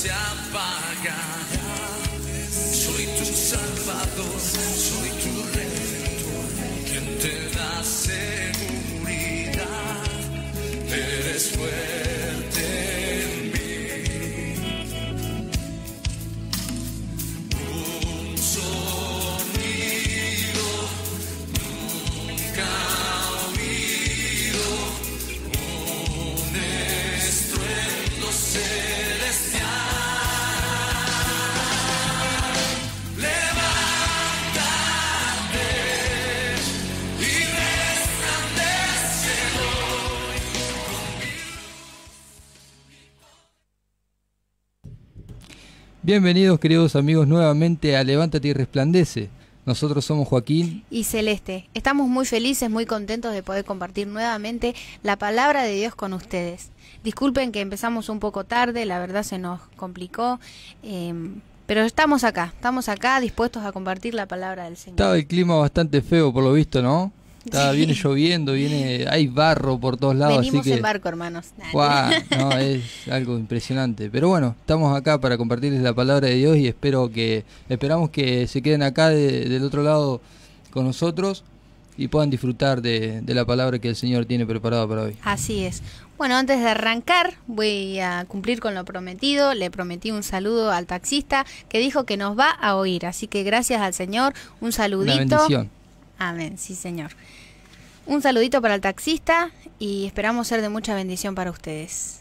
se apagará. Soy tu salvador, soy Bienvenidos queridos amigos nuevamente a Levántate y Resplandece. Nosotros somos Joaquín. y Celeste. Estamos muy felices, muy contentos de poder compartir nuevamente la palabra de Dios con ustedes. Disculpen que empezamos un poco tarde, la verdad se nos complicó, eh, pero estamos acá, estamos acá dispuestos a compartir la palabra del Señor. Estaba el clima bastante feo por lo visto, ¿no? Sí. viene lloviendo, viene, hay barro por todos lados, Venimos así que en barco, hermanos. ¡guau! no, es algo impresionante. Pero bueno, estamos acá para compartirles la palabra de Dios y espero que esperamos que se queden acá de- del otro lado con nosotros y puedan disfrutar de, de la palabra que el Señor tiene preparada para hoy. Así es. Bueno, antes de arrancar, voy a cumplir con lo prometido. Le prometí un saludo al taxista que dijo que nos va a oír. Así que gracias al Señor, un saludito. Una bendición. Amén, sí, Señor. Un saludito para el taxista y esperamos ser de mucha bendición para ustedes.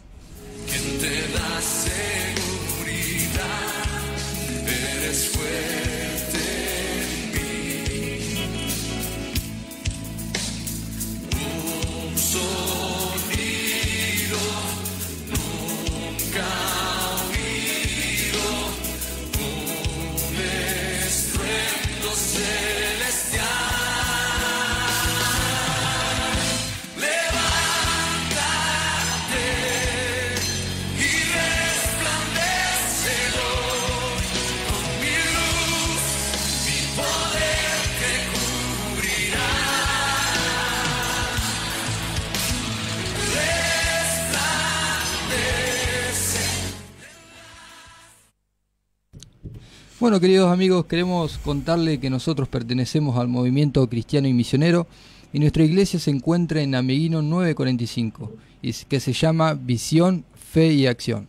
Bueno, queridos amigos, queremos contarle que nosotros pertenecemos al movimiento cristiano y misionero y nuestra iglesia se encuentra en Ameguino 945 y s- que se llama Visión, Fe y Acción.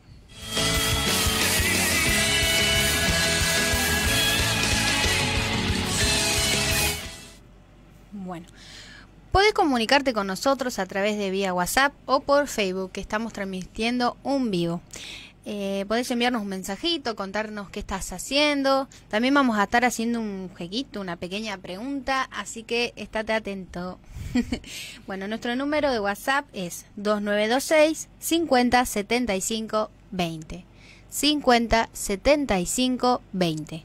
Bueno, puedes comunicarte con nosotros a través de vía WhatsApp o por Facebook, que estamos transmitiendo un vivo. Eh, podés enviarnos un mensajito, contarnos qué estás haciendo. También vamos a estar haciendo un jueguito, una pequeña pregunta, así que estate atento. bueno, nuestro número de WhatsApp es 2926 50 75 20. 50 75 20.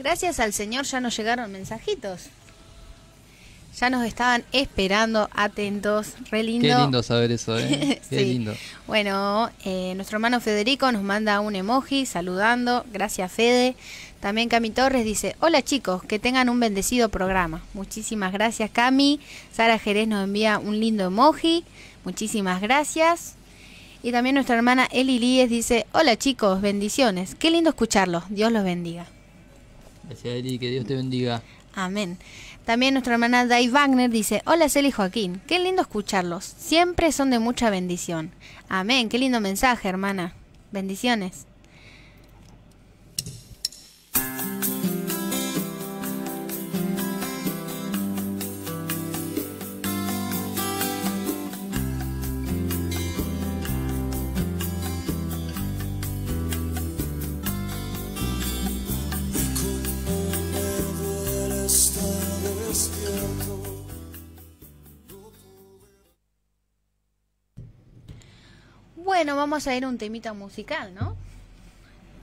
Gracias al Señor ya nos llegaron mensajitos. Ya nos estaban esperando, atentos, re lindo. Qué lindo saber eso, ¿eh? Qué Sí. lindo. Bueno, eh, nuestro hermano Federico nos manda un emoji saludando. Gracias, Fede. También Cami Torres dice: Hola chicos, que tengan un bendecido programa. Muchísimas gracias, Cami. Sara Jerez nos envía un lindo emoji. Muchísimas gracias. Y también nuestra hermana Eli Líez dice: Hola chicos, bendiciones. Qué lindo escucharlos. Dios los bendiga. Gracias, Eli, que Dios te bendiga. Amén. También nuestra hermana Dai Wagner dice, hola Celi y Joaquín, qué lindo escucharlos, siempre son de mucha bendición. Amén, qué lindo mensaje hermana, bendiciones. Bueno, vamos a ir a un temita musical, ¿no?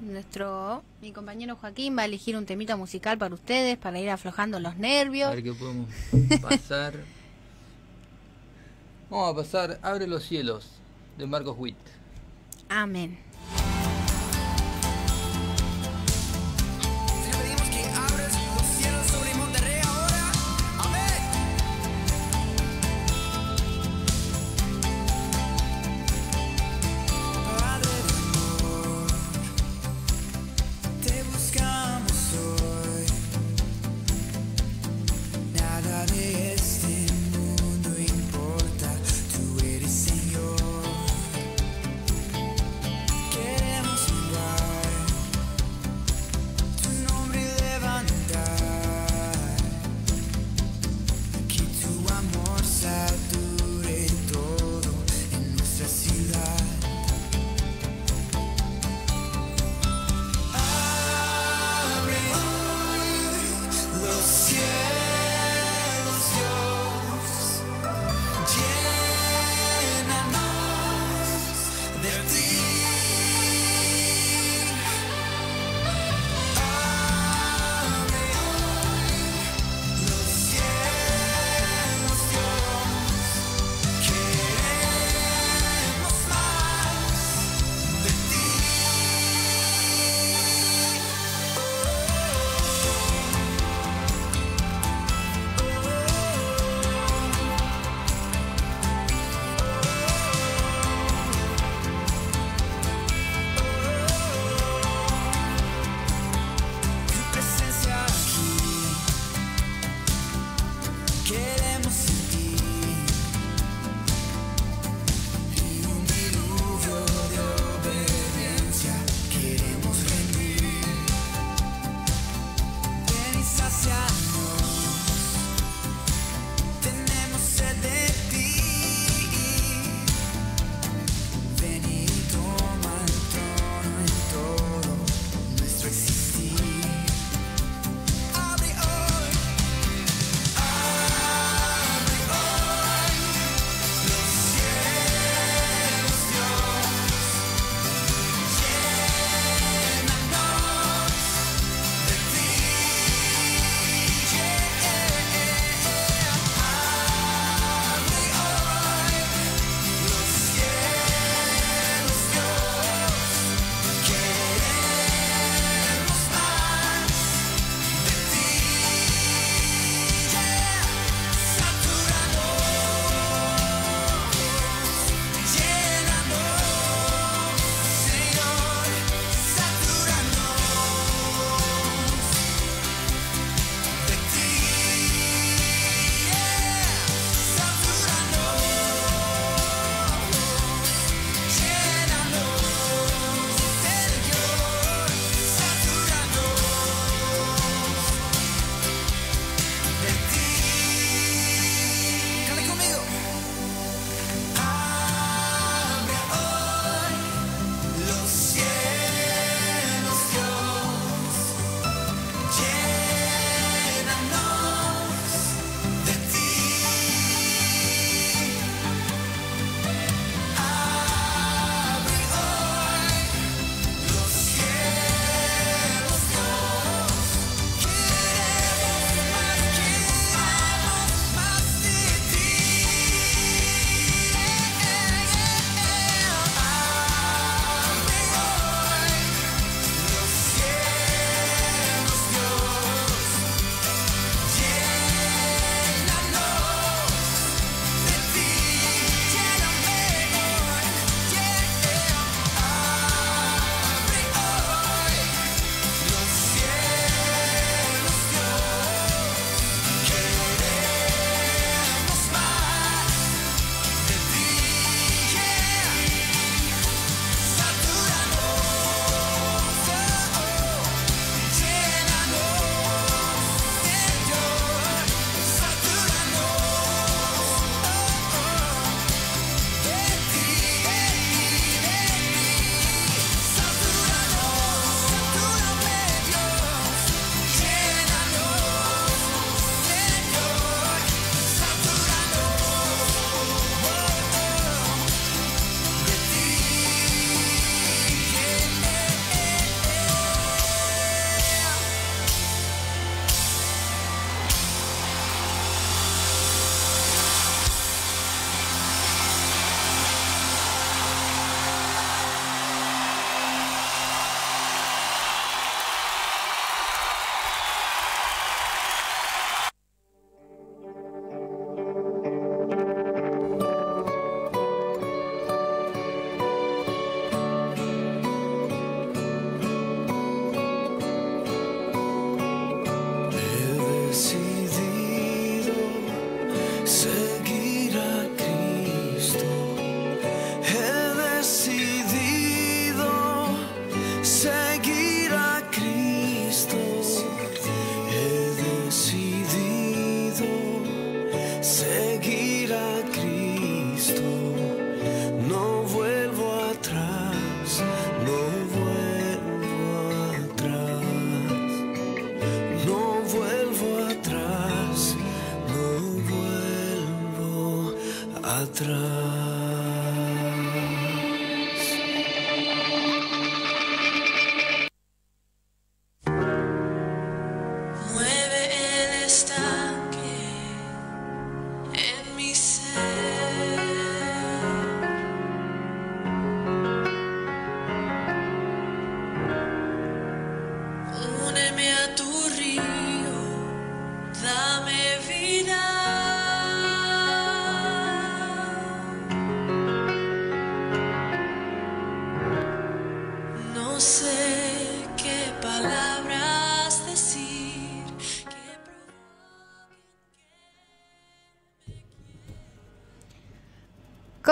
Nuestro, mi compañero Joaquín va a elegir un temita musical para ustedes, para ir aflojando los A nervios. ver qué podemos pasar. Vamos a pasar Abre los cielos de Marcos Witt. Amén.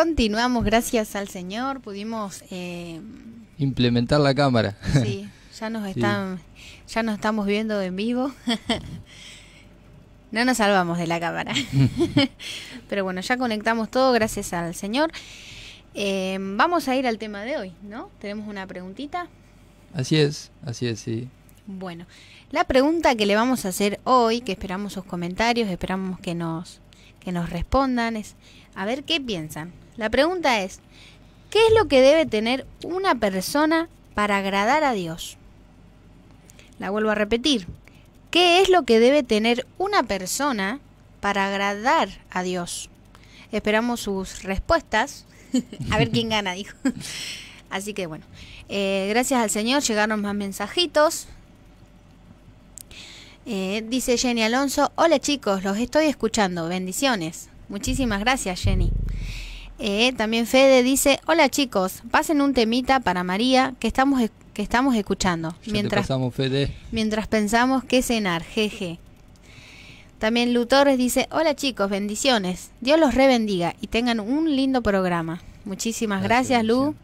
Continuamos, gracias al Señor, pudimos, eh, Implementar la cámara. sí, ya nos están, ya nos estamos viendo en vivo. no nos salvamos de la cámara, pero bueno, ya conectamos todo, gracias al Señor. Eh, vamos a ir al tema de hoy, ¿no? Tenemos una preguntita. Así es, así es, sí. Bueno, la pregunta que le vamos a hacer hoy, que esperamos sus comentarios, esperamos que nos, que nos respondan, es a ver qué piensan. La pregunta es, ¿qué es lo que debe tener una persona para agradar a Dios? La vuelvo a repetir. ¿Qué es lo que debe tener una persona para agradar a Dios? Esperamos sus respuestas. a ver quién gana, dijo. Así que bueno, eh, gracias al Señor llegaron más mensajitos. Eh, dice Jenny Alonso, hola chicos, los estoy escuchando, bendiciones. Muchísimas gracias Jenny. Eh, también Fede dice, hola chicos, pasen un temita para María que estamos, que estamos escuchando. Ya Mientras, pasamos, Fede. mientras pensamos qué cenar, jeje. También Lu Torres dice, hola chicos, bendiciones. Dios los rebendiga y tengan un lindo programa. Muchísimas gracias, Gracias, Lu.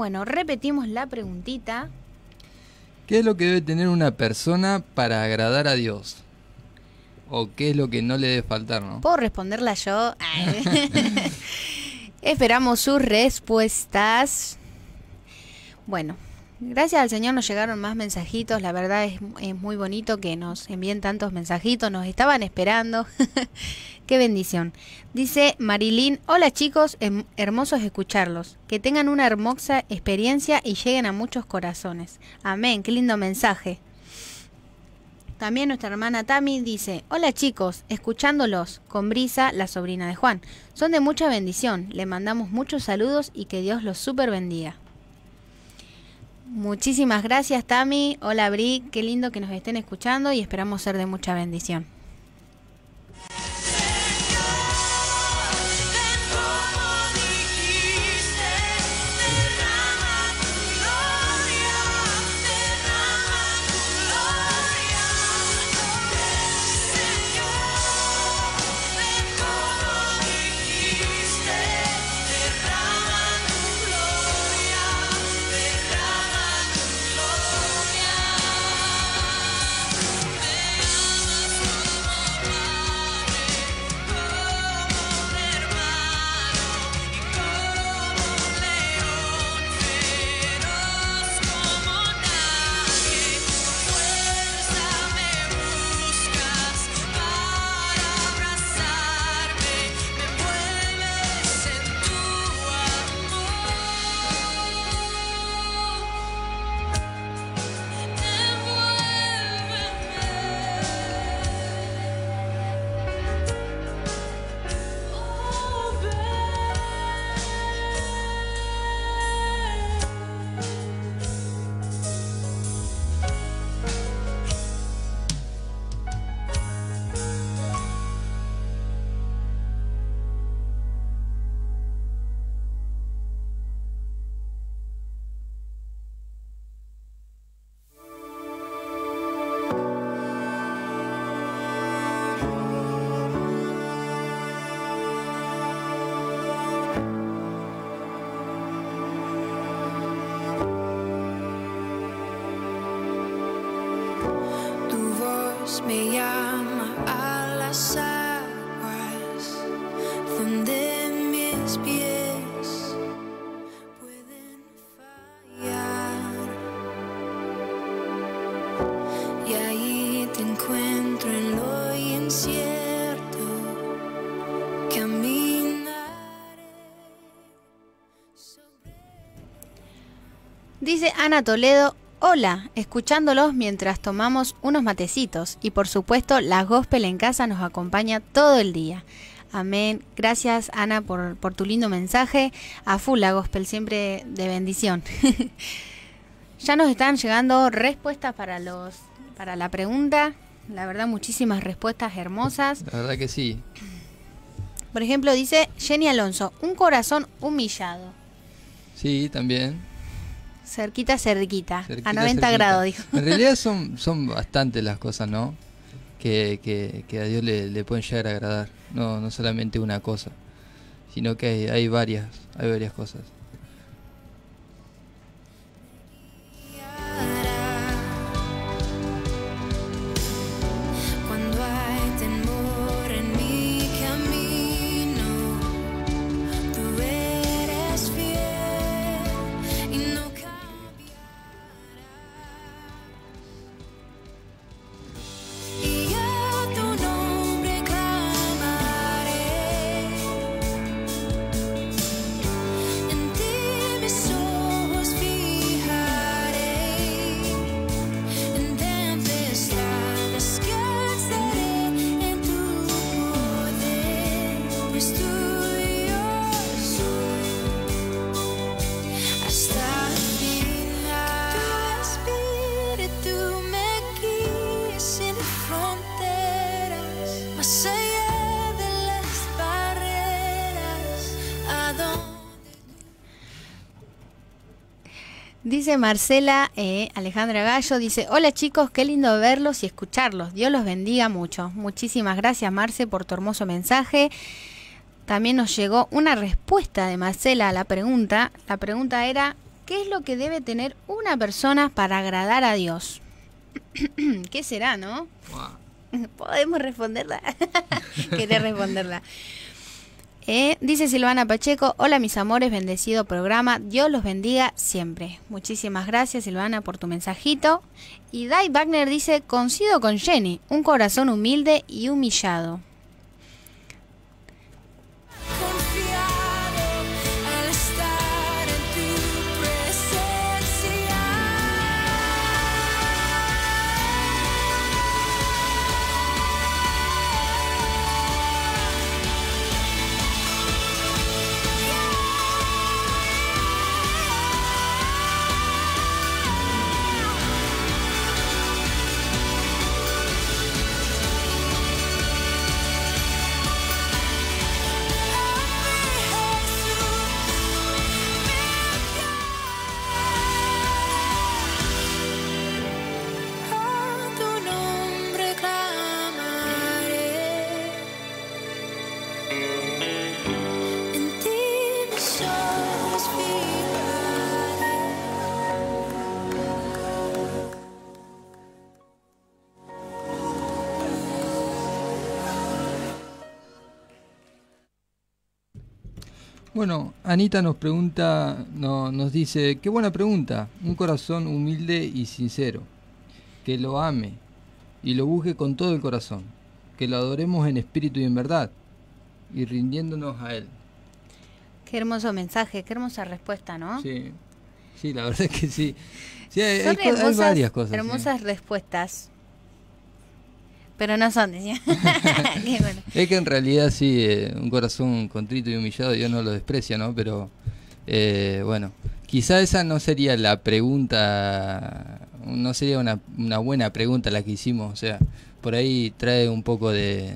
Bueno, repetimos la preguntita. ¿Qué es lo que debe tener una persona para agradar a Dios? ¿O qué es lo que no le debe faltar, no? ¿Puedo responderla yo? Esperamos sus respuestas. Bueno, gracias al Señor nos llegaron más mensajitos. La verdad es, es muy bonito que nos envíen tantos mensajitos. Nos estaban esperando. Qué bendición. Dice Marilyn, hola chicos, hem- hermosos escucharlos. Que tengan una hermosa experiencia y lleguen a muchos corazones. Amén, qué lindo mensaje. También nuestra hermana Tami dice, hola chicos, escuchándolos con Brisa, la sobrina de Juan. Son de mucha bendición, le mandamos muchos saludos y que Dios los super bendiga. Muchísimas gracias Tami, hola Bri, qué lindo que nos estén escuchando y esperamos ser de mucha bendición. Dice Ana Toledo, hola, escuchándolos mientras tomamos unos matecitos y por supuesto la gospel en casa nos acompaña todo el día. Amén. Gracias Ana por, por tu lindo mensaje. A full la gospel, siempre de bendición. ya nos están llegando respuestas para los para la pregunta. La verdad, muchísimas respuestas hermosas. La verdad que sí. Por ejemplo, dice Jenny Alonso, un corazón humillado. Sí, también. Cerquita, cerquita. Cerquita, a 90 cerquita. grados, dijo. En realidad son, son bastantes las cosas, ¿no? Que, que, que a Dios le, le pueden llegar a agradar. No, no solamente una cosa, sino que hay, hay varias, hay varias cosas. Dice Marcela eh, Alejandra Gallo, dice, hola chicos, qué lindo verlos y escucharlos. Dios los bendiga mucho. Muchísimas gracias Marce por tu hermoso mensaje. También nos llegó una respuesta de Marcela a la pregunta. La pregunta era, ¿qué es lo que debe tener una persona para agradar a Dios? ¿Qué será, no? Podemos responderla. Querés responderla. Eh, dice Silvana Pacheco, hola mis amores, bendecido programa, Dios los bendiga siempre. Muchísimas gracias Silvana por tu mensajito. Y Dai Wagner dice, coincido con Jenny, un corazón humilde y humillado. Anita nos pregunta, no, nos dice, qué buena pregunta, un corazón humilde y sincero, que lo ame y lo busque con todo el corazón, que lo adoremos en espíritu y en verdad, y rindiéndonos a Él. Qué hermoso mensaje, qué hermosa respuesta, ¿no? Sí, sí, la verdad es que sí. Sí, hay, Son hay co- hay hermosas, varias cosas. sí. hermosas respuestas. Pero no son, decía. Bueno. Es que en realidad sí, eh, un corazón contrito y humillado Dios no lo desprecia, ¿no? Pero eh, bueno, quizá esa no sería la pregunta, no sería una, una buena pregunta la que hicimos, o sea, por ahí trae un poco de,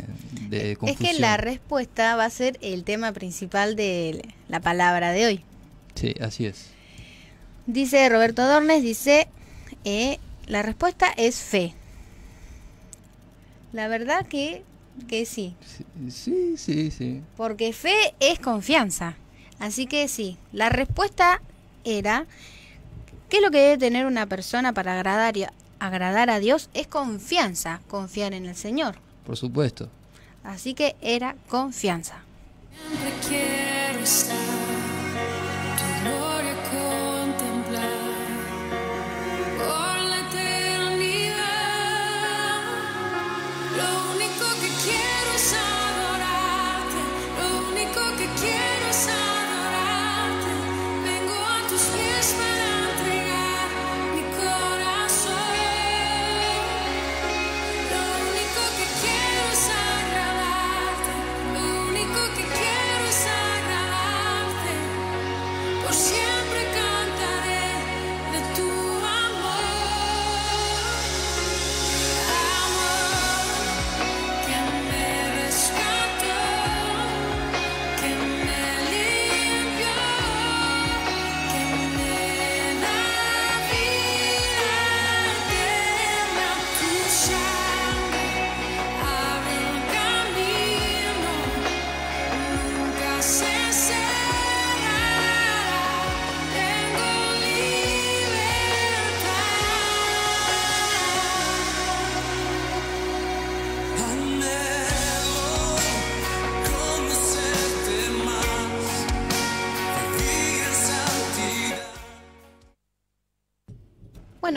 de Es confusión. que la respuesta va a ser el tema principal de la palabra de hoy. Sí, así es. Dice Roberto Dornes, dice, eh, la respuesta es fe. La verdad que, que sí, Sí, sí, sí. porque fe es confianza. Así que sí, la respuesta era, ¿qué es lo que debe tener una persona para agradar, y- agradar a Dios? Es confianza, confiar en el Señor. Por supuesto. Así que era confianza. Estar,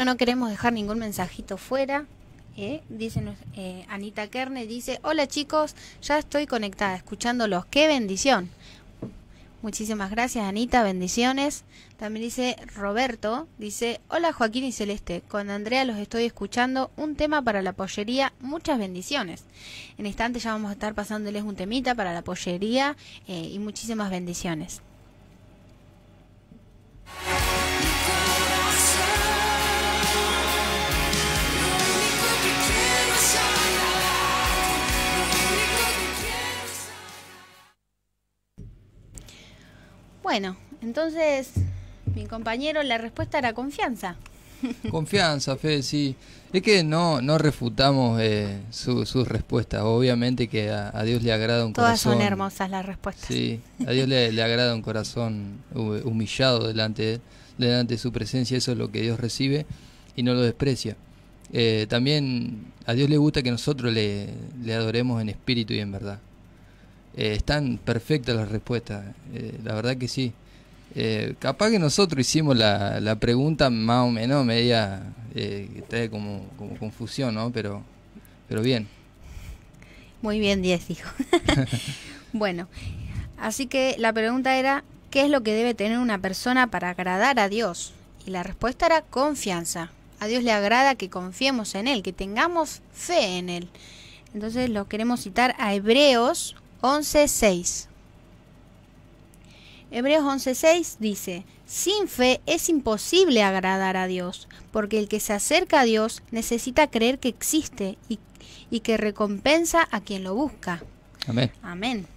No queremos dejar ningún mensajito fuera. ¿eh? Eh, Anita Kerne, dice, hola chicos, ya estoy conectada, escuchándolos. ¡Qué bendición! Muchísimas gracias Anita, bendiciones. También dice Roberto, dice, hola Joaquín y Celeste, con Andrea los estoy escuchando, un tema para la pollería, muchas bendiciones. En instante ya vamos a estar pasándoles un temita para la pollería eh, y muchísimas bendiciones. Bueno, entonces, mi compañero, la respuesta era confianza. Confianza, Fede, sí. Es que no, no refutamos eh, su- sus respuestas. Obviamente que a, a Dios le agrada un Todas corazón. son hermosas las respuestas. Sí, a Dios le, le agrada un corazón hu- humillado delante de, delante de su presencia. Eso es lo que Dios recibe y no lo desprecia. Eh, también a Dios le gusta que nosotros le, le adoremos en espíritu y en verdad. Eh, están perfectas las respuestas, eh, la verdad que sí. Eh, capaz que nosotros hicimos la, la pregunta más o menos media, que trae como, como confusión, ¿no? Pero, pero bien. Muy bien, 10, dijo. bueno, así que la pregunta era, ¿qué es lo que debe tener una persona para agradar a Dios? Y la respuesta era confianza. A Dios le agrada que confiemos en Él, que tengamos fe en Él. Entonces lo queremos citar a Hebreos 11.6. Hebreos 11.6 dice, sin fe es imposible agradar a Dios, porque el que se acerca a Dios necesita creer que existe y, y que recompensa a quien lo busca. Amén. Amén.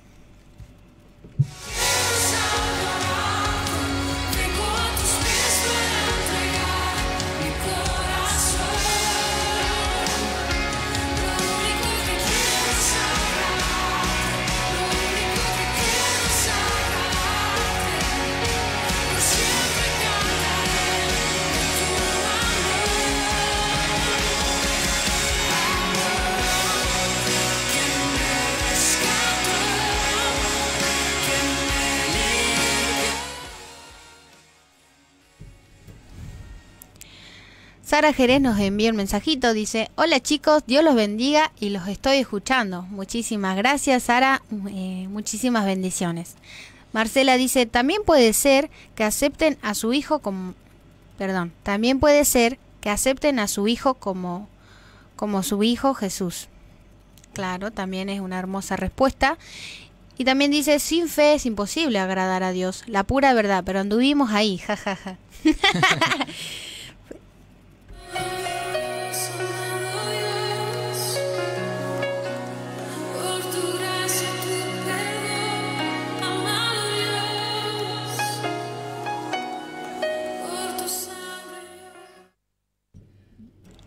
Sara Jerez nos envía un mensajito, dice, hola chicos, Dios los bendiga y los estoy escuchando. Muchísimas gracias Sara, eh, muchísimas bendiciones. Marcela dice, también puede ser que acepten a su hijo como... Perdón, también puede ser que acepten a su hijo como, como su hijo Jesús. Claro, también es una hermosa respuesta. Y también dice, sin fe es imposible agradar a Dios, la pura verdad, pero anduvimos ahí, jajaja. Por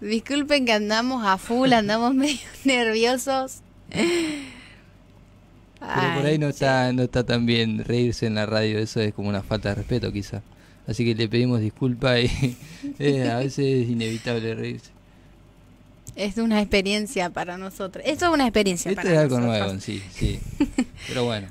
Disculpen que andamos a full, andamos medio nerviosos. Pero por ahí no está, no está tan bien reírse en la radio, eso es como una falta de respeto quizá. Así que le pedimos disculpas y eh, a veces es inevitable reírse. Es una experiencia para nosotros. Esto es una experiencia Esto para es algo nosotros. nuevo sí, sí. Pero bueno.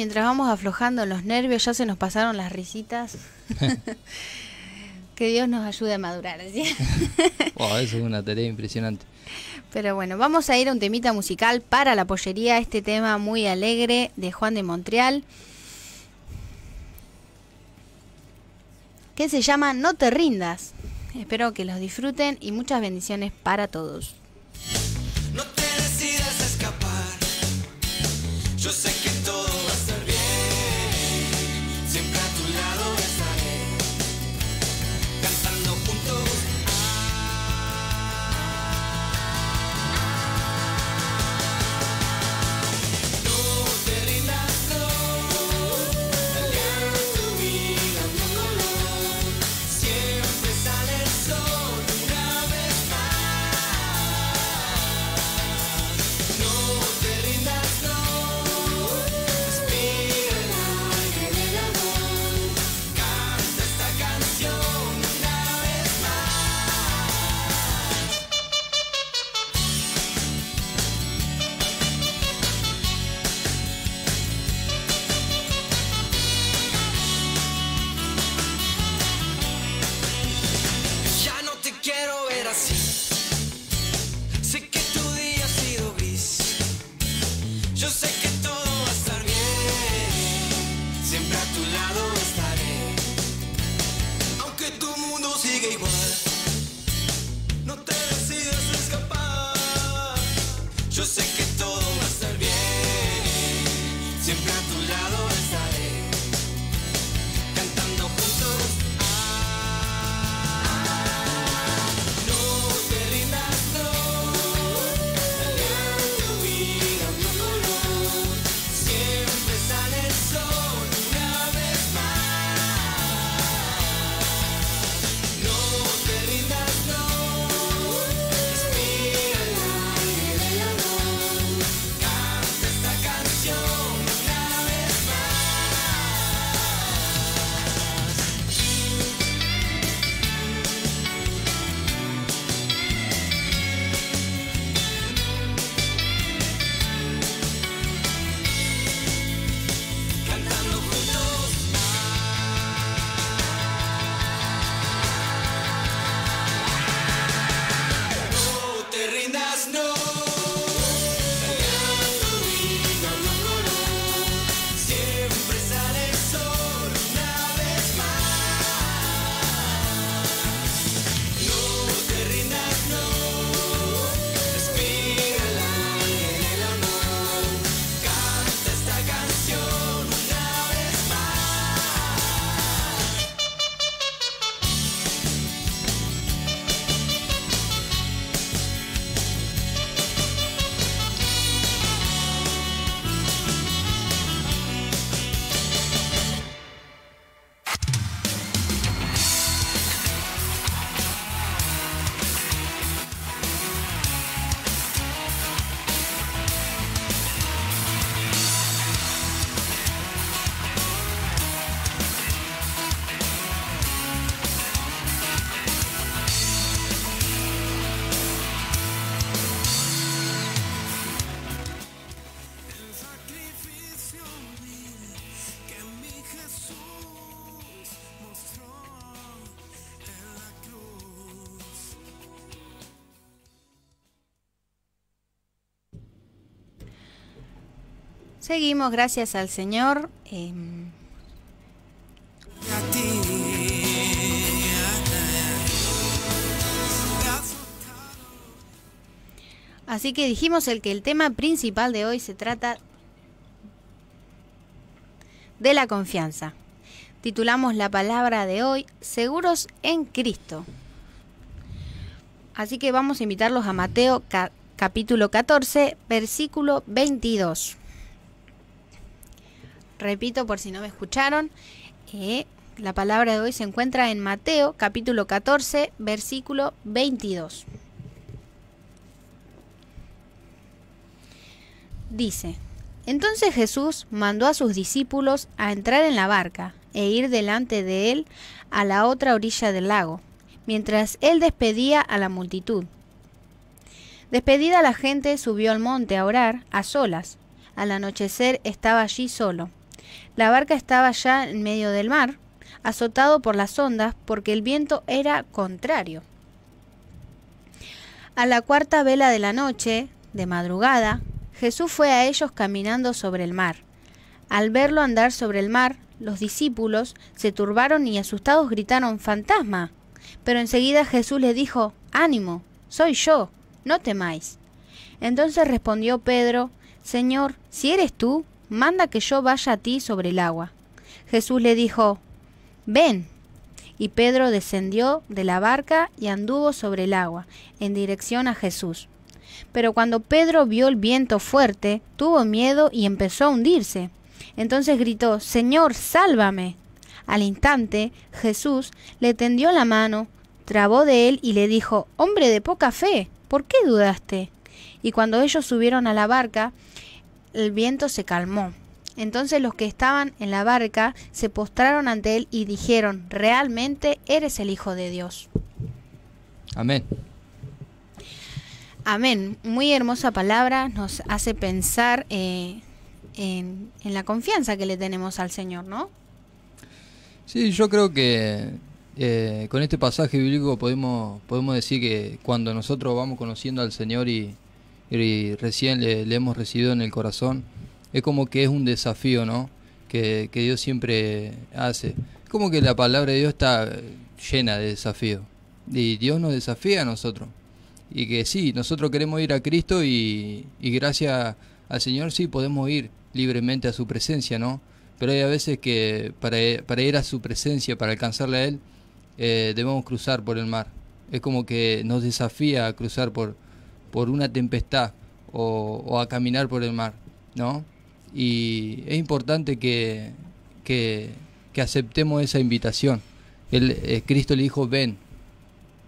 Mientras vamos aflojando los nervios, ya se nos pasaron las risitas. que Dios nos ayude a madurar. ¿sí? Wow, eso es una tarea impresionante. Pero bueno, vamos a ir a un temita musical para la pollería, este tema muy alegre de Juan de Montreal, que se llama No te rindas. Espero que los disfruten y muchas bendiciones para todos. No Seguimos, gracias al Señor. em. Así que dijimos el que el tema principal de hoy se trata de la confianza. Titulamos la palabra de hoy Seguros en Cristo. Así que vamos a invitarlos a Mateo ca- capítulo 14, versículo 22. Repito por si no me escucharon, eh, la palabra de hoy se encuentra en Mateo capítulo 14, versículo 22. Dice, entonces Jesús mandó a sus discípulos a entrar en la barca e ir delante de él a la otra orilla del lago, mientras él despedía a la multitud. Despedida la gente subió al monte a orar a solas. Al anochecer estaba allí solo. La barca estaba ya en medio del mar, azotado por las ondas porque el viento era contrario. A la cuarta vela de la noche, de madrugada, Jesús fue a ellos caminando sobre el mar. Al verlo andar sobre el mar, los discípulos se turbaron y asustados gritaron Fantasma. Pero enseguida Jesús les dijo Ánimo, soy yo, no temáis. Entonces respondió Pedro Señor, si eres tú, manda que yo vaya a ti sobre el agua. Jesús le dijo Ven. Y Pedro descendió de la barca y anduvo sobre el agua, en dirección a Jesús. Pero cuando Pedro vio el viento fuerte, tuvo miedo y empezó a hundirse. Entonces gritó, Señor, sálvame. Al instante, Jesús le tendió la mano, trabó de él y le dijo, Hombre de poca fe, ¿por qué dudaste? Y cuando ellos subieron a la barca, el viento se calmó. Entonces los que estaban en la barca se postraron ante él y dijeron, realmente eres el Hijo de Dios. Amén. Amén. Muy hermosa palabra, nos hace pensar eh, en, en la confianza que le tenemos al Señor, ¿no? Sí, yo creo que eh, con este pasaje bíblico podemos, podemos decir que cuando nosotros vamos conociendo al Señor y, y recién le, hemos recibido en el corazón, es como que es un desafío, ¿no? Que, que Dios siempre hace. Como que la palabra de Dios está llena de desafíos. Y Dios nos desafía a nosotros. Y que sí, nosotros queremos ir a Cristo y, y gracias al Señor sí podemos ir libremente a su presencia, ¿no? Pero hay a veces que para, para ir a su presencia, para alcanzarle a Él, eh, debemos cruzar por el mar. Es como que nos desafía a cruzar por, por una tempestad o, a caminar por el mar, ¿no? Y es importante que, que, aceptemos esa invitación. El, eh, Cristo le dijo, ven,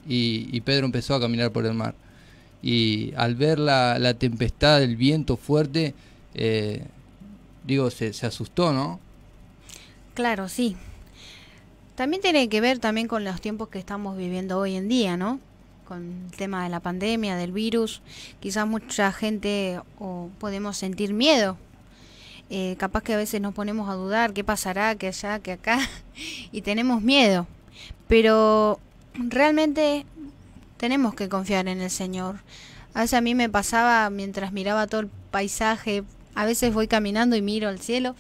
y, y Pedro empezó a caminar por el mar. Y al ver la, la tempestad, el viento fuerte, eh, digo, se, se asustó, ¿no? Claro, sí. También tiene que ver también con los tiempos que estamos viviendo hoy en día, ¿no? Con el tema de la pandemia, del virus. Quizás mucha gente o podemos sentir miedo. Eh, capaz que a veces nos ponemos a dudar qué pasará, que allá, que acá, y tenemos miedo. Pero realmente tenemos que confiar en el Señor. A veces a mí me pasaba mientras miraba todo el paisaje, a veces voy caminando y miro al cielo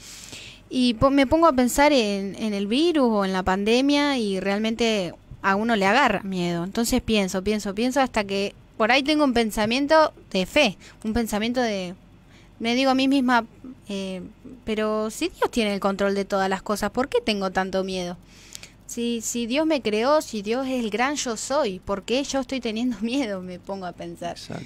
y me pongo a pensar en, en el virus o en la pandemia y realmente a uno le agarra miedo. Entonces pienso, pienso, pienso hasta que por ahí tengo un pensamiento de fe, un pensamiento de... Me digo a mí misma, eh, pero si Dios tiene el control de todas las cosas, ¿por qué tengo tanto miedo? Si, si Dios me creó, si Dios es el gran yo soy, ¿por qué yo estoy teniendo miedo? Me pongo a pensar Exacto.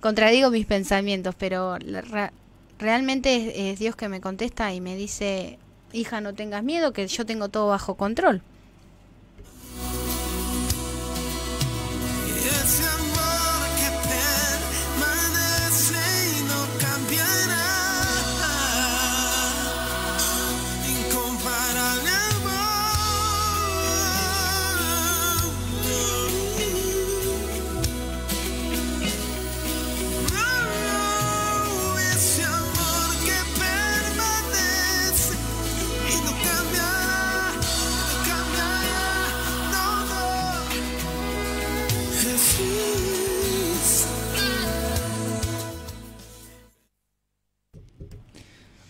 contradigo mis pensamientos, pero la- realmente es, es Dios que me contesta y me dice, hija, no tengas miedo, que yo tengo todo bajo control. Y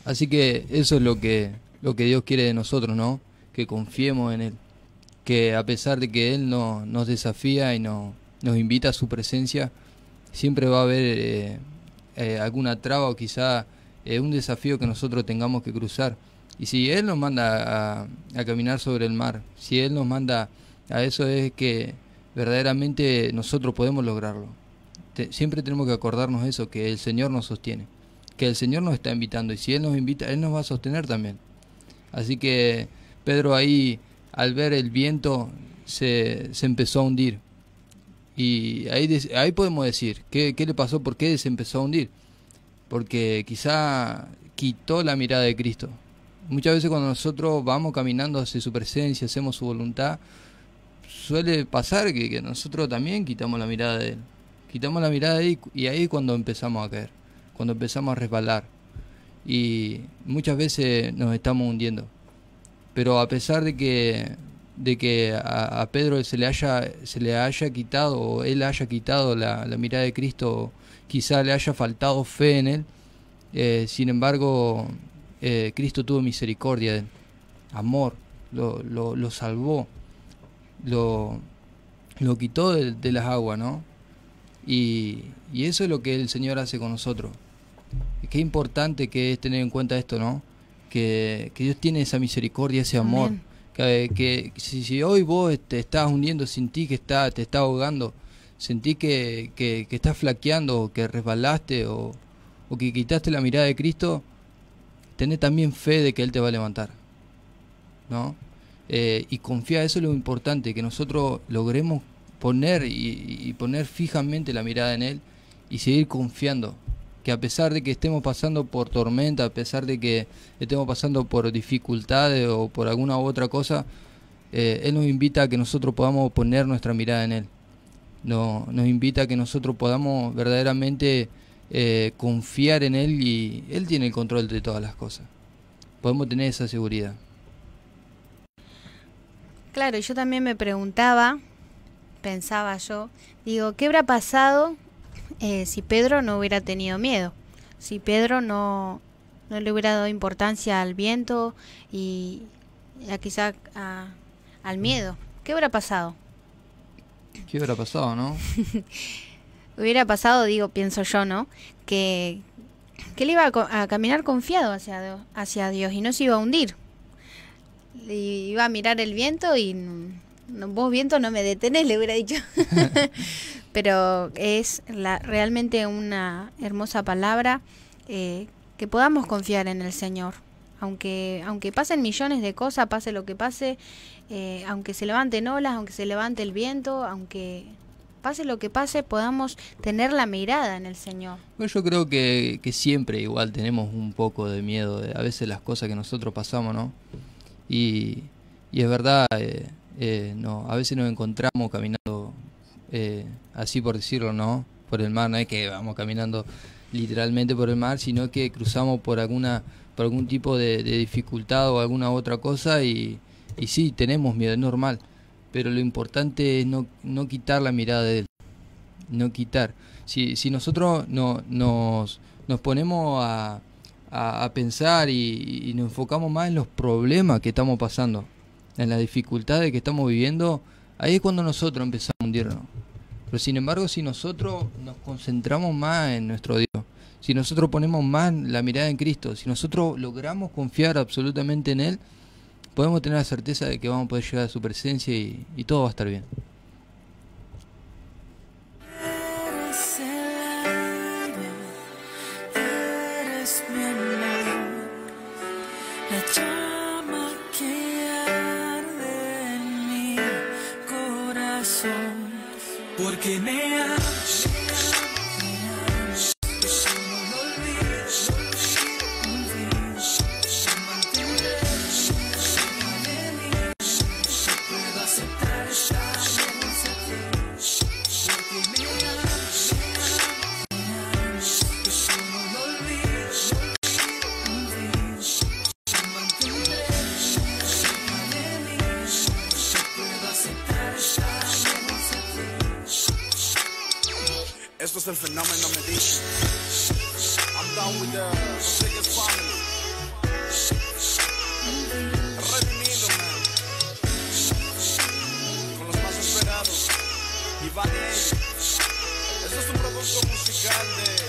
Así que eso es lo que, lo que Dios quiere de nosotros, ¿no? Que confiemos en Él. Que a pesar de que Él no, nos desafía y no, nos invita a su presencia, siempre va a haber eh, eh, alguna traba o quizá eh, un desafío que nosotros tengamos que cruzar. Y si Él nos manda a, caminar sobre el mar, si Él nos manda a eso es que verdaderamente nosotros podemos lograrlo. Te- siempre tenemos que acordarnos eso, que el Señor nos sostiene que el Señor nos está invitando y si Él nos invita, Él nos va a sostener también. Así que Pedro ahí, al ver el viento, se, se empezó a hundir. Y ahí, ahí podemos decir, ¿qué, ¿qué le pasó? ¿Por qué se empezó a hundir? Porque quizá quitó la mirada de Cristo. Muchas veces cuando nosotros vamos caminando hacia su presencia, hacemos su voluntad, suele pasar que, que nosotros también quitamos la mirada de Él. Quitamos la mirada de Él y ahí cuando empezamos a caer cuando empezamos a resbalar. y muchas veces nos estamos hundiendo. Pero a pesar de que de que a, Pedro se le haya se le haya quitado o él haya quitado la, mirada de Cristo, quizá le haya faltado fe en él. eh, sin embargo, eh, Cristo tuvo misericordia de él, amor, lo, lo, lo salvó, lo, lo quitó de, de las aguas, ¿no? Y, y eso es lo que el Señor hace con nosotros. Qué importante que es tener en cuenta esto, ¿no? Que, que Dios tiene esa misericordia, ese amor. Amén. Que, que si, si hoy vos te estás hundiendo, sentí que está, te está ahogando, sentí que, que, que estás flaqueando, o que resbalaste, o, o que quitaste la mirada de Cristo, tené también fe de que Él te va a levantar. ¿No? Eh, y confía, eso es lo importante, que nosotros logremos poner y, y poner fijamente la mirada en Él y seguir confiando. Que a pesar de que estemos pasando por tormenta, a pesar de que estemos pasando por dificultades o por alguna u otra cosa, eh, Él nos invita a que nosotros podamos poner nuestra mirada en Él. No, nos invita a que nosotros podamos verdaderamente eh, confiar en Él y Él tiene el control de todas las cosas. Podemos tener esa seguridad. Claro, yo también me preguntaba, pensaba yo, digo, ¿qué habrá pasado eh, si Pedro no hubiera tenido miedo? Si Pedro no, no le hubiera dado importancia al viento y a quizá a- al miedo. ¿Qué habrá pasado? ¿Qué hubiera pasado, no? Hubiera pasado, digo, pienso yo, ¿no? Que, que él iba a, caminar confiado hacia, Dios- hacia Dios y no se iba a hundir. Y iba a mirar el viento y no, vos viento no me detenés, le hubiera dicho. Pero es la, realmente una hermosa palabra eh, que podamos confiar en el Señor. Aunque, aunque pasen millones de cosas, pase lo que pase, eh, aunque se levanten olas, aunque se levante el viento, aunque pase lo que pase, podamos tener la mirada en el Señor. Bueno, yo creo que, que siempre igual tenemos un poco de miedo de a veces las cosas que nosotros pasamos, ¿no? Y, y es verdad, eh, eh, no, a veces nos encontramos caminando eh, así por decirlo, ¿no? Por el mar, no es que vamos caminando literalmente por el mar, sino que cruzamos por alguna por algún tipo de, dificultad o alguna otra cosa y, y sí, tenemos miedo, es normal, pero lo importante es no, no quitar la mirada de él no quitar. Si, si nosotros no, nos, nos ponemos a, a, a pensar y, y nos enfocamos más en los problemas que estamos pasando, en las dificultades que estamos viviendo, ahí es cuando nosotros empezamos a hundirnos. Pero sin embargo, si nosotros nos concentramos más en nuestro Dios, si nosotros ponemos más la mirada en Cristo, si nosotros logramos confiar absolutamente en Él, podemos tener la certeza de que vamos a poder llegar a su presencia y, y todo va a estar bien. Porque me amas. Es el fenómeno Medici. I'm down with the biggest family. Redimido, man. Con los más esperados. Iván Eddie. Este es un producto musical de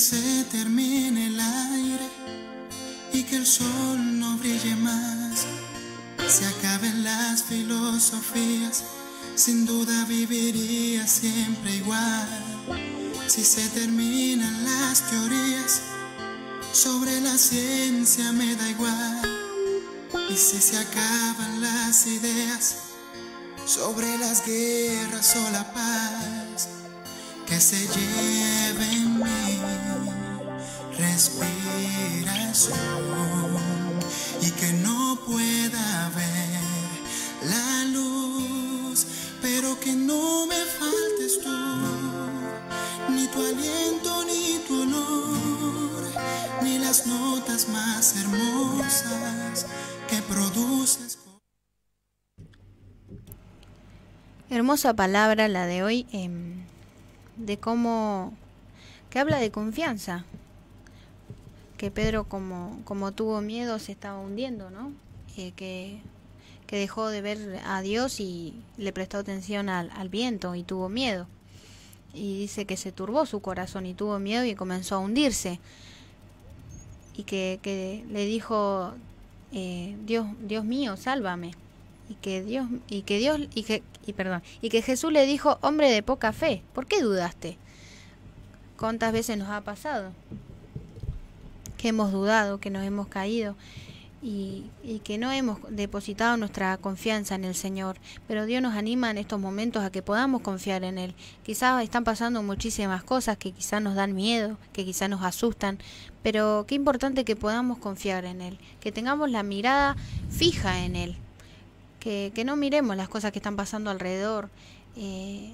se termine el aire y que el sol no brille más. Se acaben las filosofías, sin duda viviría siempre igual. Si se terminan las teorías, sobre la ciencia me da igual. Y si se acaban las ideas, sobre las guerras o la paz, se lleven mi respiración y que no pueda ver la luz, pero que no me faltes tú, ni tu aliento, ni tu olor, ni las notas más hermosas que produces. Hermosa palabra la de hoy, em, de cómo, que habla de confianza, que Pedro como, como tuvo miedo se estaba hundiendo, ¿no? Eh, que, que dejó de ver a Dios y le prestó atención al, al viento y tuvo miedo. Y dice que se turbó su corazón y tuvo miedo y comenzó a hundirse. Y que, que le dijo, eh, Dios, Dios mío, sálvame y que Dios y que Dios y que y perdón y que Jesús le dijo hombre de poca fe ¿por qué dudaste? ¿cuántas veces nos ha pasado? que hemos dudado que nos hemos caído y, y que no hemos depositado nuestra confianza en el Señor pero Dios nos anima en estos momentos a que podamos confiar en Él quizás están pasando muchísimas cosas que quizás nos dan miedo que quizás nos asustan pero qué importante que podamos confiar en Él que tengamos la mirada fija en Él que, no miremos las cosas que están pasando alrededor eh,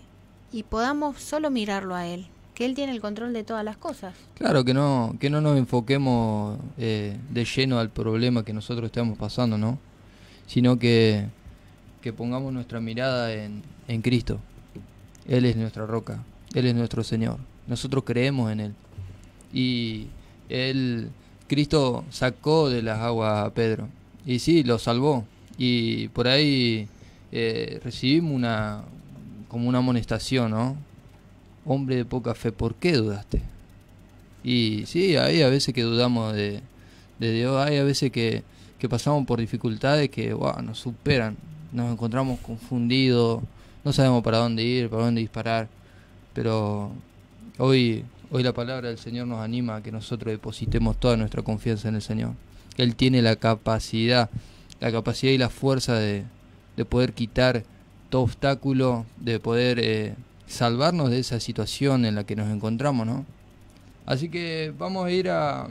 y podamos solo mirarlo a Él, que Él tiene el control de todas las cosas. Claro, que no, que no nos enfoquemos eh, de lleno al problema que nosotros estamos pasando, ¿no? Sino que, que pongamos nuestra mirada en, en Cristo. Él es nuestra roca, Él es nuestro Señor. Nosotros creemos en Él. Y Él, Cristo sacó de las aguas a Pedro. Y sí, lo salvó. Y por ahí eh, recibimos una, como una amonestación, ¿no? Hombre de poca fe, ¿por qué dudaste? Y sí, hay a veces que dudamos de, de Dios, hay a veces que, que pasamos por dificultades que wow, nos superan, nos encontramos confundidos, no sabemos para dónde ir, para dónde disparar, pero hoy, hoy la palabra del Señor nos anima a que nosotros depositemos toda nuestra confianza en el Señor. Él tiene la capacidad, la capacidad y la fuerza de, de poder quitar todo obstáculo, de poder eh, salvarnos de esa situación en la que nos encontramos, ¿no? Así que vamos a ir a,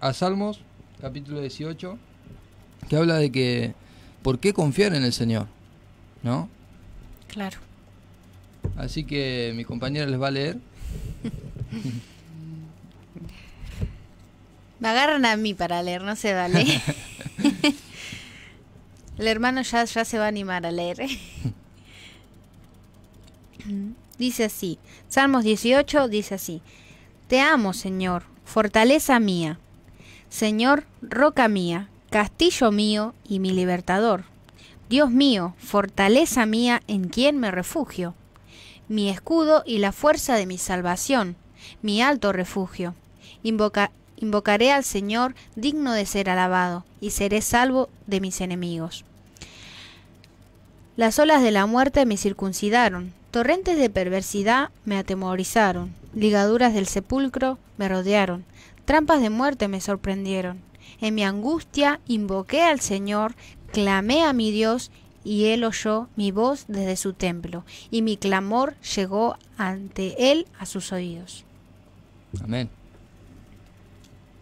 a Salmos, capítulo 18, que habla de que, ¿por qué confiar en el Señor? ¿No? Claro. Así que mi compañera les va a leer. Me agarran a mí para leer, no se vale. El hermano ya, ya se va a animar a leer. dice así, Salmos 18 dice así, Te amo, Señor, fortaleza mía, Señor, roca mía, castillo mío y mi libertador. Dios mío, fortaleza mía en quien me refugio, mi escudo y la fuerza de mi salvación, mi alto refugio. Invoca- invocaré al Señor digno de ser alabado, y seré salvo de mis enemigos. Las olas de la muerte me circuncidaron, torrentes de perversidad me atemorizaron, ligaduras del sepulcro me rodearon, trampas de muerte me sorprendieron. En mi angustia invoqué al Señor, clamé a mi Dios, y él oyó mi voz desde su templo, y mi clamor llegó ante él a sus oídos. Amén.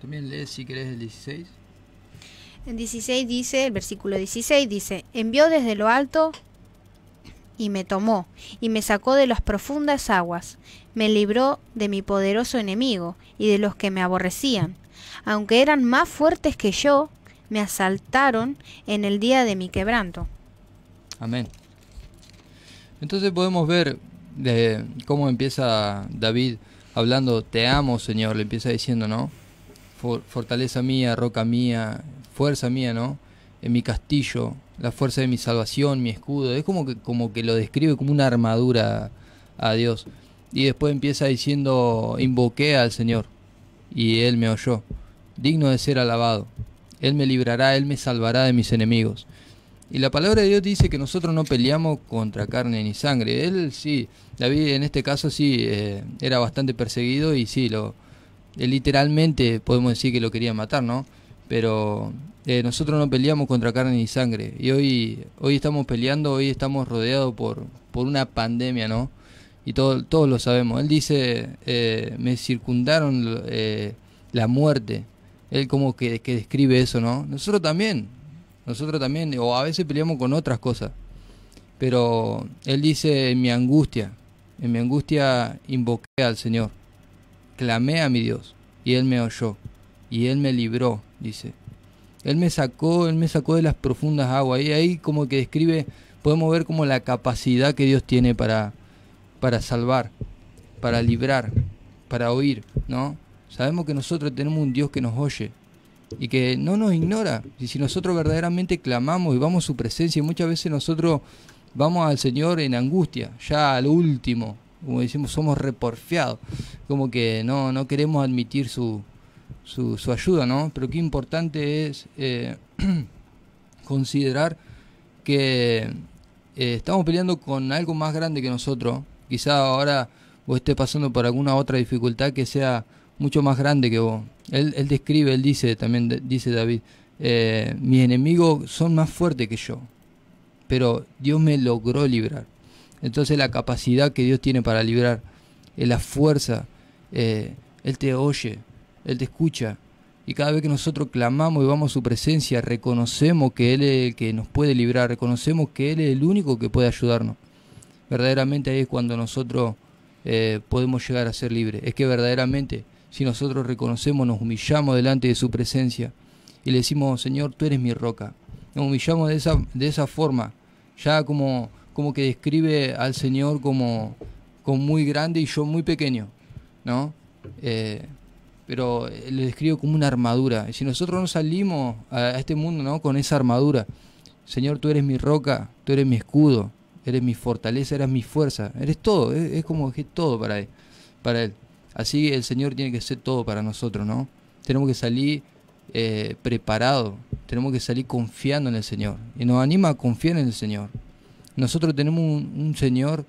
También lees si querés el 16. En 16 dice, el versículo 16 dice, envió desde lo alto y me tomó, y me sacó de las profundas aguas, me libró de mi poderoso enemigo y de los que me aborrecían. Aunque eran más fuertes que yo, me asaltaron en el día de mi quebranto. Amén. Entonces podemos ver de cómo empieza David hablando, te amo Señor, le empieza diciendo, ¿no? For- fortaleza mía, roca mía, fuerza mía, ¿no? En mi castillo, la fuerza de mi salvación, mi escudo. Es como que, como que lo describe como una armadura a Dios. Y después empieza diciendo, invoqué al Señor. y Él me oyó. Digno de ser alabado. Él me librará, Él me salvará de mis enemigos. Y la palabra de Dios dice que nosotros no peleamos contra carne ni sangre. Él sí, David en este caso sí, eh, era bastante perseguido y sí, lo, eh, literalmente podemos decir que lo querían matar, ¿no? Pero eh, nosotros no peleamos contra carne ni sangre. Y hoy, hoy estamos peleando, hoy estamos rodeados por, por una pandemia, ¿no? Y todo, todos lo sabemos. Él dice, eh, me circundaron la muerte. Él como que, que describe eso, ¿no? Nosotros también, nosotros también, o a veces peleamos con otras cosas. Pero él dice, en mi angustia, en mi angustia invoqué al Señor, clamé a mi Dios, y Él me oyó, y Él me libró, dice. Él me sacó, Él me sacó de las profundas aguas. Y ahí como que describe, podemos ver como la capacidad que Dios tiene para, para salvar, para librar, para oír, ¿no? Sabemos que nosotros tenemos un Dios que nos oye y que no nos ignora. Y si nosotros verdaderamente clamamos y vamos a su presencia, y muchas veces nosotros vamos al Señor en angustia, ya al último, como decimos, somos reporfiados, como que no, no queremos admitir su, su, ayuda, ¿no? Pero qué importante es eh, considerar que eh, estamos peleando con algo más grande que nosotros. Quizá ahora vos estés pasando por alguna otra dificultad que sea mucho más grande que vos. Él, él describe, él dice también, dice David, eh, mis enemigos son más fuertes que yo, pero Dios me logró librar. Entonces la capacidad que Dios tiene para librar, eh, la fuerza, eh, Él te oye, Él te escucha. Y cada vez que nosotros clamamos y vamos a su presencia, reconocemos que Él es el que nos puede librar, reconocemos que Él es el único que puede ayudarnos. Verdaderamente ahí es cuando nosotros eh, podemos llegar a ser libres. Es que verdaderamente, si nosotros reconocemos, nos humillamos delante de su presencia y le decimos, Señor, tú eres mi roca. Nos humillamos de esa, de esa forma, ya como, como que describe al Señor como, como muy grande y yo muy pequeño, ¿no? Eh, pero le describo como una armadura. Y si nosotros no salimos a, este mundo ¿no? con esa armadura, Señor, tú eres mi roca, tú eres mi escudo, eres mi fortaleza, eres mi fuerza, eres todo, es, como que todo para él, para él. Así el Señor tiene que ser todo para nosotros, ¿no? Tenemos que salir eh, preparados, tenemos que salir confiando en el Señor. Y nos anima a confiar en el Señor. Nosotros tenemos un, Señor,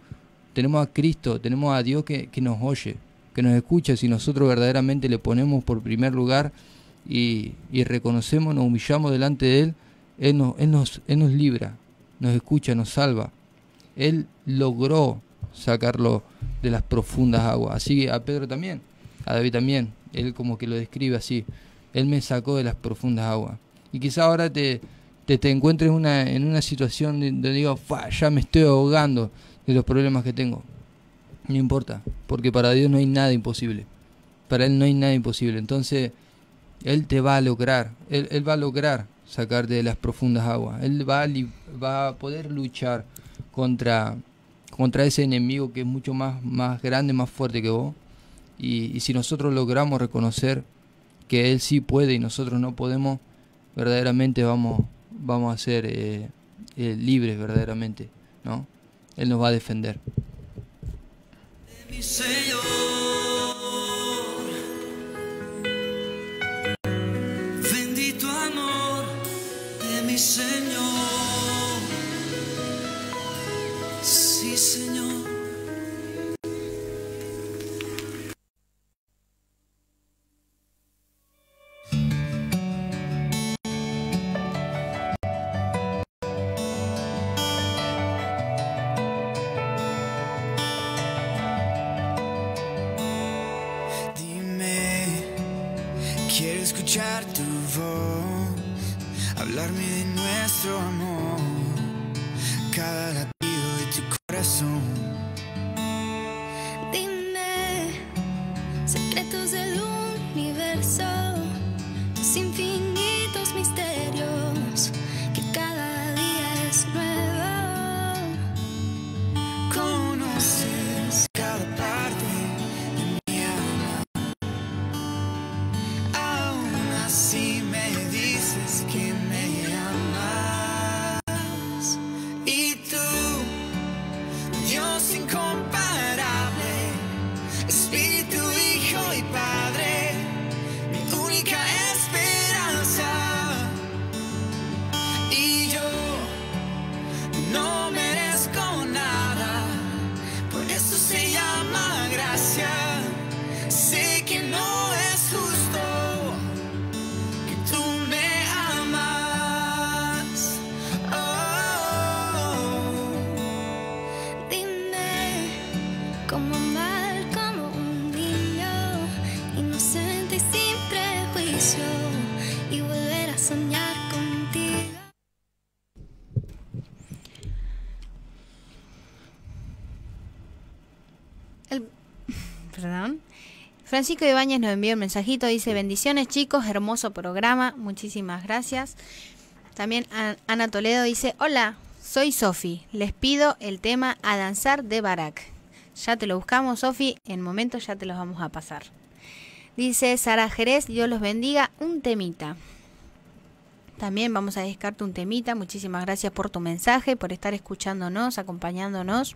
tenemos a Cristo, tenemos a Dios que, que nos oye, que nos escucha. Si nosotros verdaderamente le ponemos por primer lugar y, y reconocemos, nos humillamos delante de Él, Él nos, Él, nos, Él nos libra, nos escucha, nos salva. Él logró sacarlo de las profundas aguas. Así que a Pedro también, a David también. Él como que lo describe así. Él me sacó de las profundas aguas. Y quizá ahora te, te, te encuentres una, en una situación de- donde digo, "Fua, ya me estoy ahogando de los problemas que tengo. No importa, porque para Dios no hay nada imposible. Para Él no hay nada imposible. Entonces, Él te va a lograr, Él, él va a lograr sacarte de las profundas aguas. Él va a, va a poder luchar contra, contra ese enemigo que es mucho más, más grande, más fuerte que vos. Y si nosotros logramos reconocer que Él sí puede y nosotros no podemos, verdaderamente vamos, vamos a ser eh, eh, libres, verdaderamente. ¿no? Él nos va a defender. mi Señor. Bendito amor de mi Señor. Francisco Ibáñez nos envió un mensajito, dice bendiciones chicos, hermoso programa, muchísimas gracias. También Ana Toledo dice, hola, soy Sofi, les pido el tema A Danzar de Barak. Ya te lo buscamos, Sofi, en momento ya te los vamos a pasar. Dice Sara Jerez, Dios los bendiga, un temita. También vamos a dedicarte un temita. Muchísimas gracias por tu mensaje, por estar escuchándonos, acompañándonos.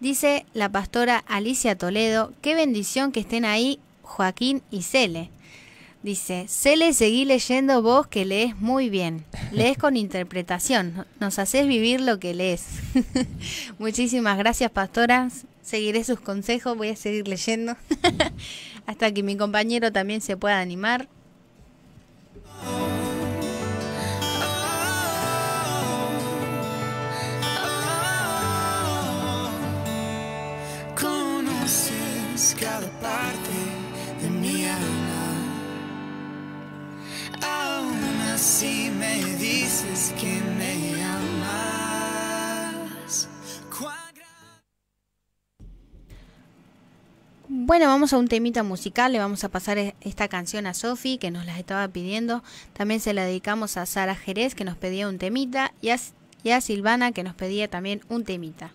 Dice la pastora Alicia Toledo, qué bendición que estén ahí Joaquín y Cele. Dice, Cele, seguí leyendo vos que lees muy bien. Lees con interpretación. Nos haces vivir lo que lees. Muchísimas gracias, pastora. Seguiré sus consejos. Voy a seguir leyendo. Hasta que mi compañero también se pueda animar. Así me dices que me amas. Bueno, vamos a un temita musical. Le vamos a pasar e- esta canción a Sofi, que nos la estaba pidiendo. También se la dedicamos a Sara Jerez, que nos pedía un temita. Y a, y a Silvana, que nos pedía también un temita.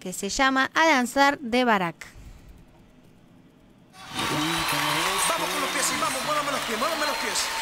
Que se llama A Danzar de Barak. Vegas.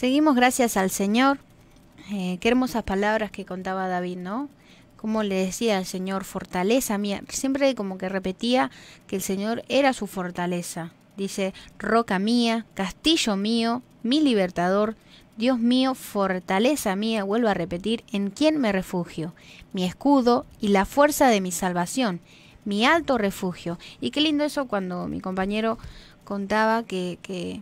Seguimos gracias al Señor. Eh, qué hermosas palabras que contaba David, ¿no? Como le decía al Señor, fortaleza mía. Siempre como que repetía que el Señor era su fortaleza. Dice, roca mía, castillo mío, mi libertador, Dios mío, fortaleza mía, vuelvo a repetir, en quien me refugio, mi escudo y la fuerza de mi salvación, mi alto refugio. Y qué lindo eso cuando mi compañero contaba que, que,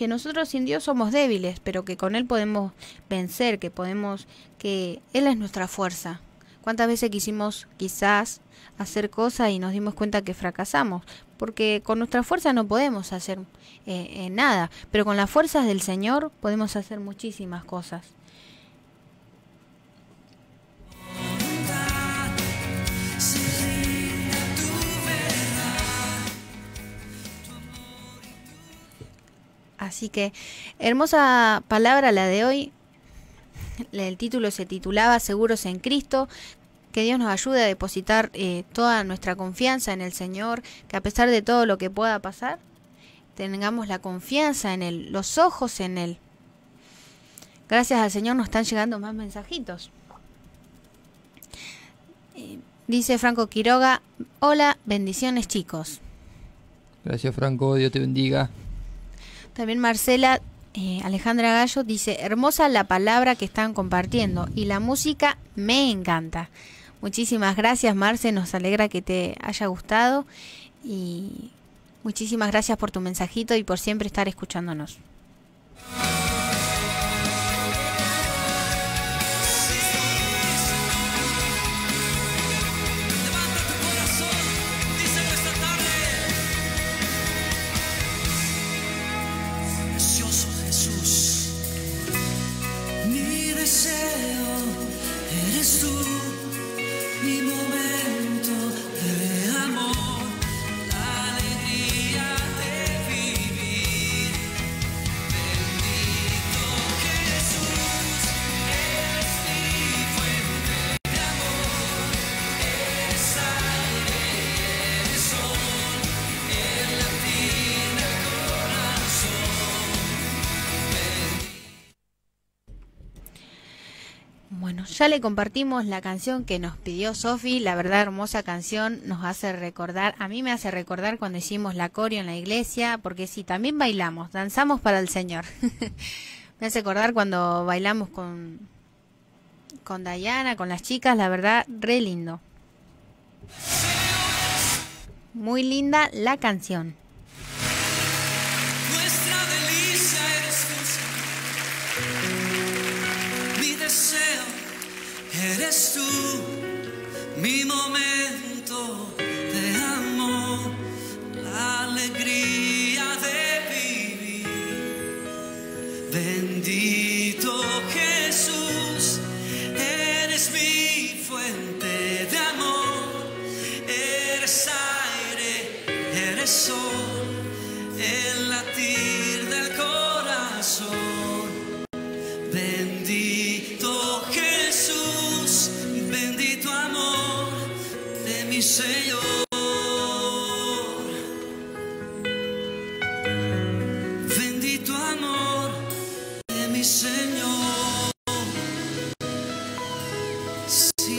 que nosotros sin Dios somos débiles, pero que con Él podemos vencer, que podemos, que Él es nuestra fuerza. ¿Cuántas veces quisimos quizás hacer cosas y nos dimos cuenta que fracasamos? Porque con nuestra fuerza no podemos hacer eh, eh, nada, pero con las fuerzas del Señor podemos hacer muchísimas cosas. Así que hermosa palabra la de hoy. El título se titulaba Seguros en Cristo. Que Dios nos ayude a depositar eh, toda nuestra confianza en el Señor, que a pesar de todo lo que pueda pasar, tengamos la confianza en Él, los ojos en Él. Gracias al Señor nos están llegando más mensajitos. Eh, dice Franco Quiroga, hola, bendiciones chicos. Gracias Franco, Dios te bendiga. También Marcela eh, Alejandra Gallo dice, hermosa la palabra que están compartiendo y la música me encanta. Muchísimas gracias Marce, nos alegra que te haya gustado y muchísimas gracias por tu mensajito y por siempre estar escuchándonos. Ya le compartimos la canción que nos pidió Sofi, la verdad hermosa canción, nos hace recordar, a mí me hace recordar cuando hicimos la coreo en la iglesia, porque sí, también bailamos, danzamos para el Señor. me hace recordar cuando bailamos con, con Dayana, con las chicas, la verdad, re lindo. Muy linda la canción. Eres tú, mi momento de amor, la alegría de vivir. Bendito Jesús, eres mi fuente de amor, eres aire, eres sol,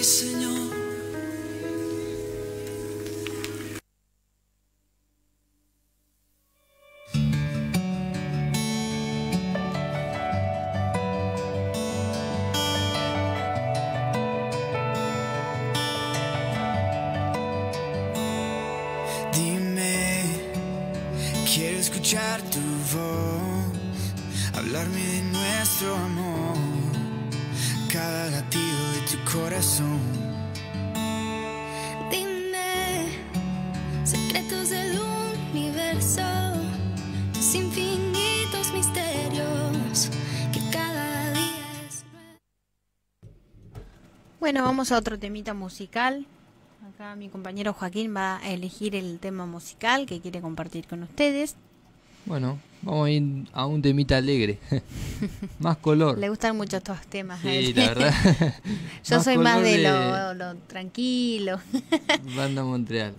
Señor. Bueno, vamos a otro temita musical. Acá mi compañero Joaquín va a elegir el tema musical que quiere compartir con ustedes. Bueno, vamos a ir a un temita alegre. Más color. Le gustan mucho estos temas. a Sí, la verdad. Yo soy más color de lo, lo tranquilo. Banda Montreal.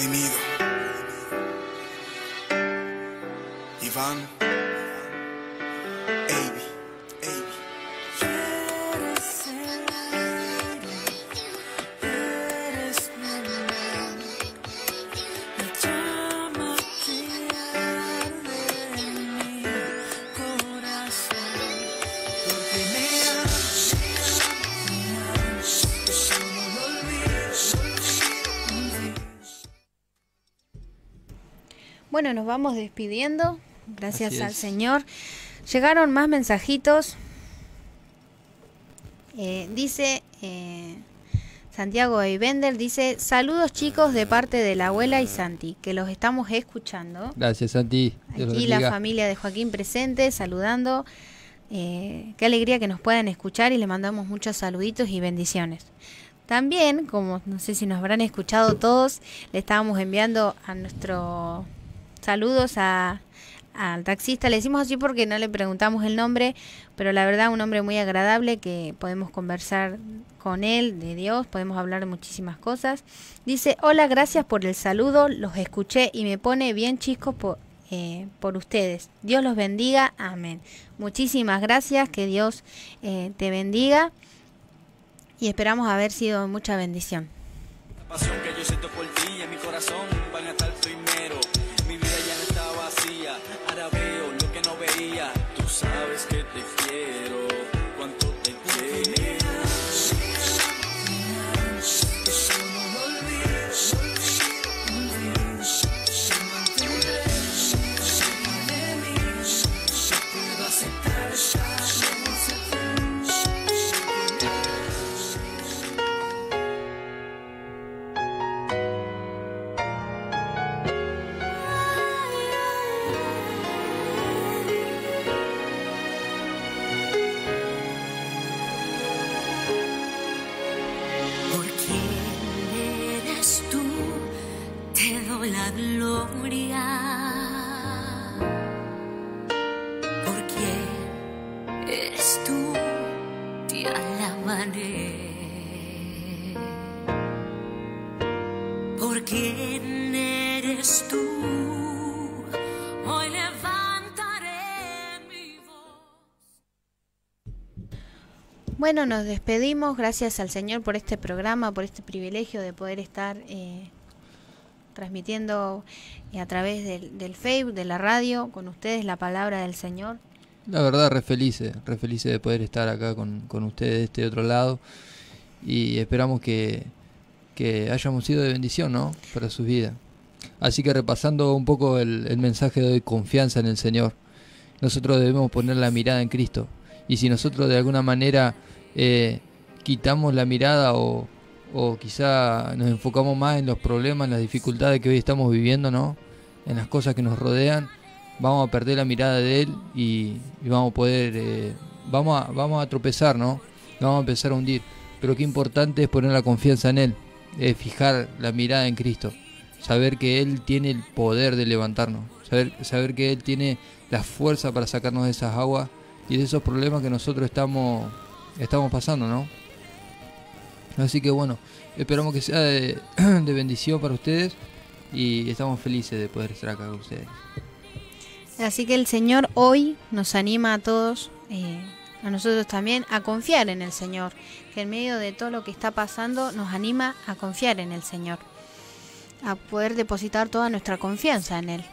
Redimido. Iván. Bueno, nos vamos despidiendo. Gracias al. Señor. Llegaron más mensajitos. Eh, dice eh, Santiago Eibender, dice, saludos chicos de parte de la abuela y Santi, que los estamos escuchando. Gracias, Santi. Dios Aquí la familia de Joaquín presente, saludando. Eh, qué alegría que nos puedan escuchar y le mandamos muchos saluditos y bendiciones. También, como no sé si nos habrán escuchado todos, le estábamos enviando a nuestro saludos a, al taxista. Le decimos así porque no le preguntamos el nombre, pero la verdad un hombre muy agradable que podemos conversar con él de Dios, podemos hablar de muchísimas cosas. Dice, hola, gracias por el saludo, los escuché y me pone bien chisco por, eh, por ustedes. Dios los bendiga, amén. Muchísimas gracias, que Dios eh, te bendiga y esperamos haber sido mucha bendición. La pasión que yo siento por La gloria. ¿Por quién eres tú? Te alabaré. ¿Por quién eres tú? Hoy levantaré mi voz. Bueno, nos despedimos. Gracias al Señor por este programa, por este privilegio de poder estar eh, transmitiendo eh, a través del, Facebook, de la radio, con ustedes la palabra del Señor. La verdad, re felices, re felices de poder estar acá con, con ustedes de este otro lado. Y esperamos que, que hayamos sido de bendición, ¿no? Para sus vidas. Así que repasando un poco el, mensaje de confianza en el Señor. Nosotros debemos poner la mirada en Cristo. Y si nosotros de alguna manera eh, quitamos la mirada o, o quizá nos enfocamos más en los problemas, las dificultades que hoy estamos viviendo, ¿no? En las cosas que nos rodean, vamos a perder la mirada de Él y, vamos a poder, eh, vamos, a, vamos a tropezar, ¿no? Vamos a empezar a hundir. Pero qué importante es poner la confianza en Él, es fijar la mirada en Cristo, saber que Él tiene el poder de levantarnos, saber, saber que Él tiene la fuerza para sacarnos de esas aguas y de esos problemas que nosotros estamos, estamos pasando, ¿no? Así que bueno, esperamos que sea de, bendición para ustedes y estamos felices de poder estar acá con ustedes. Así que el Señor hoy nos anima a todos, eh, a nosotros también, a confiar en el Señor. Que en medio de todo lo que está pasando nos anima a confiar en el Señor. A poder depositar toda nuestra confianza en Él.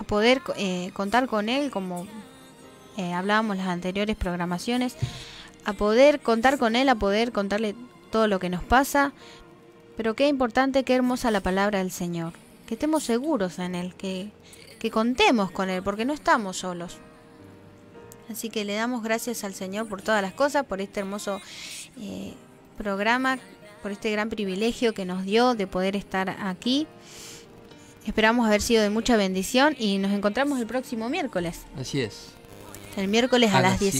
A poder eh, contar con Él como eh, hablábamos las anteriores programaciones. A poder contar con Él, a poder contarle todo lo que nos pasa. Pero qué importante, qué hermosa la palabra del Señor. Que estemos seguros en Él, que, que contemos con Él, porque no estamos solos. Así que le damos gracias al Señor por todas las cosas, por este hermoso eh, programa, por este gran privilegio que nos dio de poder estar aquí. Esperamos haber sido de mucha bendición y nos encontramos el próximo miércoles. Así es. El miércoles a, A las las 10.